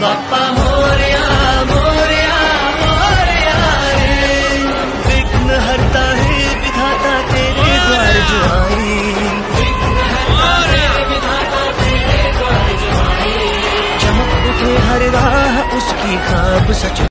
बापा मोरिया मोरिया मोरिया रे। विघ्न हरता है विधाता तेरे द्वार जो आई चमक उठे हर राह उसकी खाब सच।